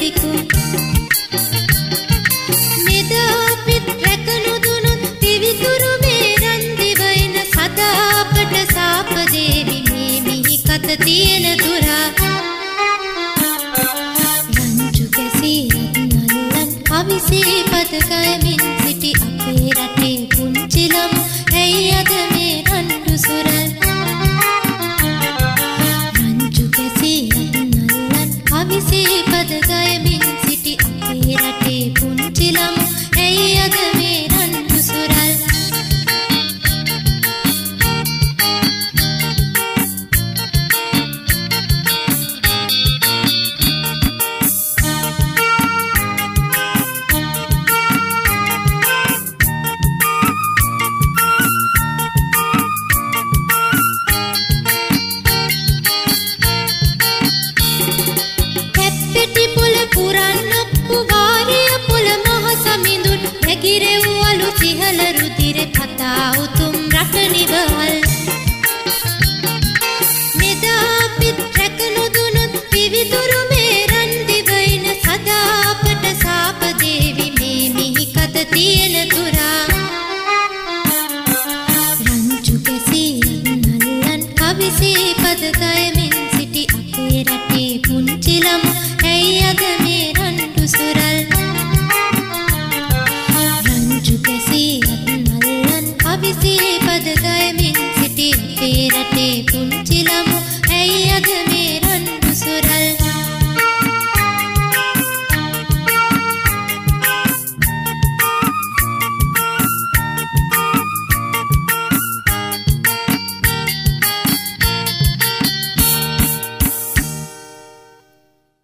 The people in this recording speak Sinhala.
විකුම් මෙදා අපිත් රැකනුදුනොත් පිවිතුරු මේ රන්දිවයින සදාපට සාපදේවි මේ මිහි කත තියෙන තුරා. රංචු කැසී රත්නල්ලන් අවිසේ පදකයමින් සිටි අපේ රටේ පුංචිලම් ඇයි අද පුංචිලම් සමිඳුන් නැගිරෙව්වලු සිහල රුධිර කතා උතුම් රට නිවහල් මෙදා අපිත් රැක නොදුනොත් පිවිතුරු මේ රන් දිවයින සදා අපට සාප දේවි මේ මිහි කත තියෙන තුරා. රංචු කැසී නල්ලන් කවිසේ පදකයමින් සිටි අපේ රටේ පුංචිලම් ඇයි අද මේ රන්ඩු සුරල්? කවිසේ පදකයමින් සිටි අපේ රටේ